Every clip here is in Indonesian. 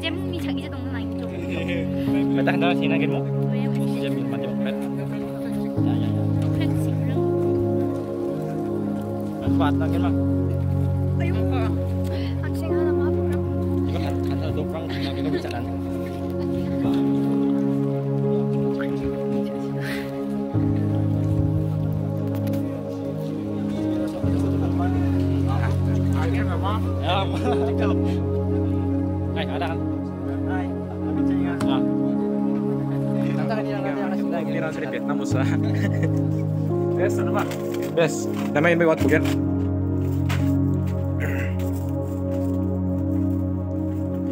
잼미 자기 동네 아니죠? Phải tahan dalam sini lagi mau. 왜 맛있지? Dia minum mandi mau. Ya ya ya. 프렌치 그런 Manfaat lagi mah. 아유 학생 하나만 해볼까? Juga kan ada dokang lagi nggak bisa kan. Ya, Hai, ada kan? Ah. Giliran sedikit, namun sah. Bes, ba? Bes, damay may wat bugan.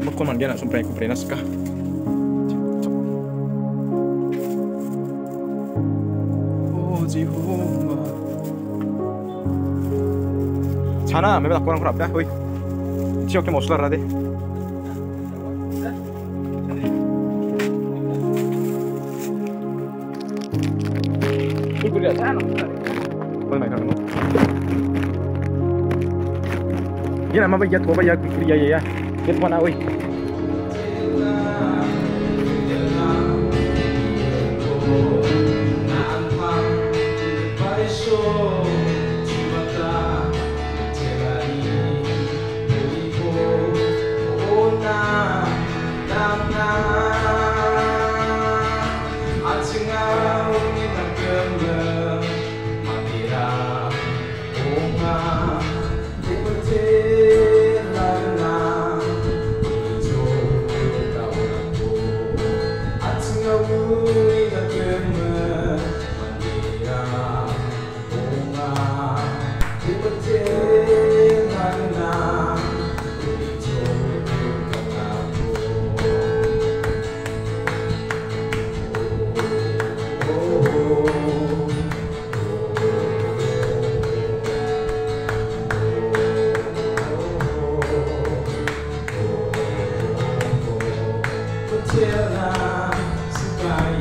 Bakon man gana sumpray ko prenas ka. Oh, Jehovah. Sana, may batak ko ng kurap da. Uy. Siyok yung moslar na de. Uy, nggak sana mana kan Gila, apa jat, apa jat, ya ya ya, jat mana suka